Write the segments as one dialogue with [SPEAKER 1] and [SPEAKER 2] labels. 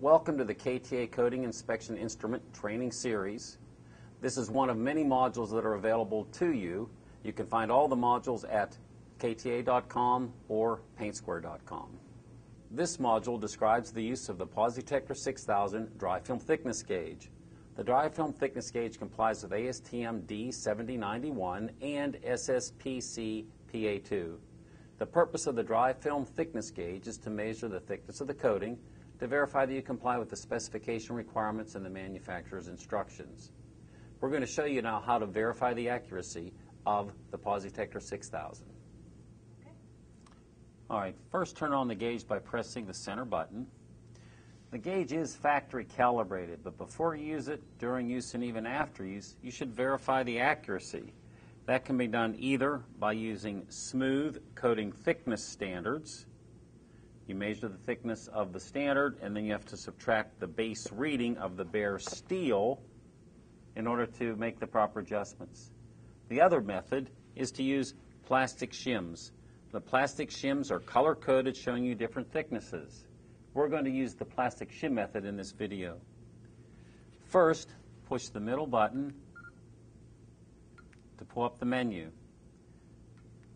[SPEAKER 1] Welcome to the KTA Coating Inspection Instrument Training Series. This is one of many modules that are available to you. You can find all the modules at kta.com or paintsquare.com. This module describes the use of the PosiTector 6000 dry film thickness gauge. The dry film thickness gauge complies with ASTM D7091 and SSPC PA2. The purpose of the dry film thickness gauge is to measure the thickness of the coating to verify that you comply with the specification requirements and the manufacturer's instructions. We're going to show you now how to verify the accuracy of the PosiTector 6000. Okay. All right, first turn on the gauge by pressing the center button. The gauge is factory calibrated, but before you use it, during use, and even after use, you should verify the accuracy. That can be done either by using smooth coating thickness standards. You measure the thickness of the standard, and then you have to subtract the base reading of the bare steel in order to make the proper adjustments. The other method is to use plastic shims. The plastic shims are color coded showing you different thicknesses. We're going to use the plastic shim method in this video. First, push the middle button to pull up the menu.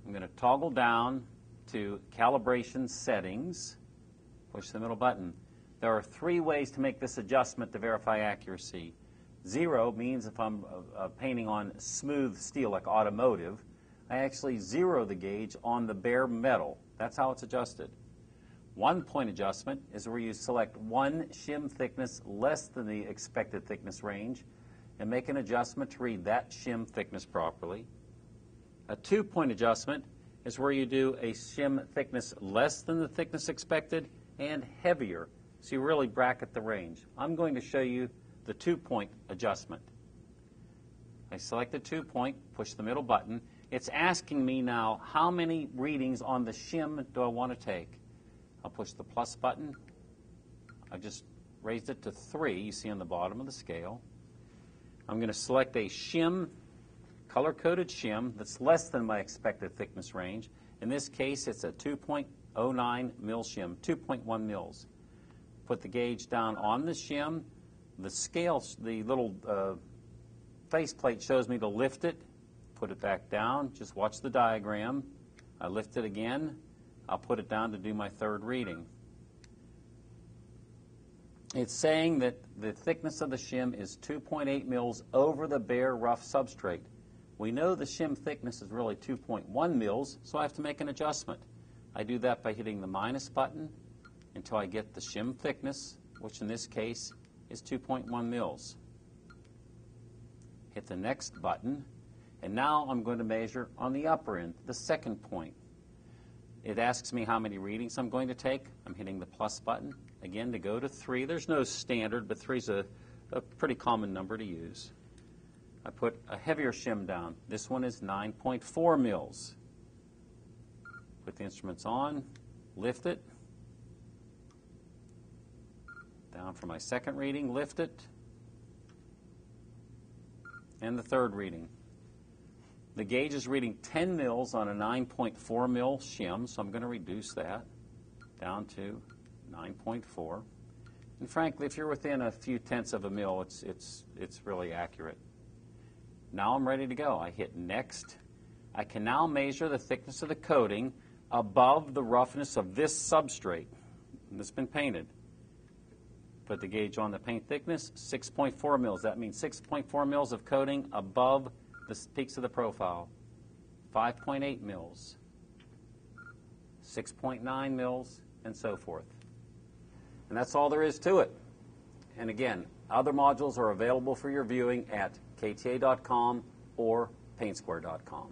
[SPEAKER 1] I'm going to toggle down to calibration settings, push the middle button. There are three ways to make this adjustment to verify accuracy. Zero means if I'm uh, painting on smooth steel like automotive, I actually zero the gauge on the bare metal. That's how it's adjusted. One point adjustment is where you select one shim thickness less than the expected thickness range and make an adjustment to read that shim thickness properly. A two point adjustment is where you do a shim thickness less than the thickness expected and heavier, so you really bracket the range. I'm going to show you the two point adjustment. I select the two point, push the middle button. It's asking me now how many readings on the shim do I want to take. I'll push the plus button. I just raised it to three, you see on the bottom of the scale. I'm going to select a shim, color-coded shim that's less than my expected thickness range. In this case, it's a 2.09 mil shim, 2.1 mils. Put the gauge down on the shim. The scale, the little uh, faceplate shows me to lift it, put it back down. Just watch the diagram. I lift it again. I'll put it down to do my third reading. It's saying that the thickness of the shim is 2.8 mils over the bare rough substrate. We know the shim thickness is really 2.1 mils, so I have to make an adjustment. I do that by hitting the minus button until I get the shim thickness, which in this case is 2.1 mils. Hit the next button, and now I'm going to measure on the upper end, the second point. It asks me how many readings I'm going to take. I'm hitting the plus button. Again, to go to 3. There's no standard, but 3 is a, a pretty common number to use. I put a heavier shim down. This one is 9.4 mils. Put the instruments on, lift it. Down for my second reading, lift it. And the third reading. The gauge is reading 10 mils on a 9.4 mil shim, so I'm going to reduce that down to 9.4. And frankly, if you're within a few tenths of a mil, it's, it's, it's really accurate. Now I'm ready to go. I hit next. I can now measure the thickness of the coating above the roughness of this substrate that's been painted. Put the gauge on the paint thickness, 6.4 mils. That means 6.4 mils of coating above the peaks of the profile. 5.8 mils, 6.9 mils, and so forth. And that's all there is to it. And again, other modules are available for your viewing at kta.com or paintsquare.com.